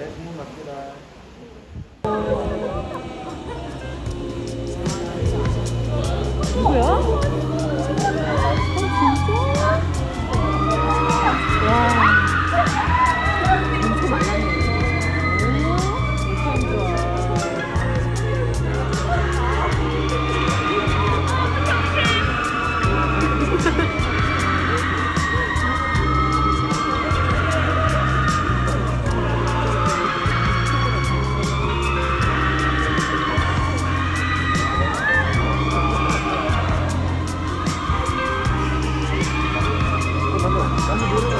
है Let me do it.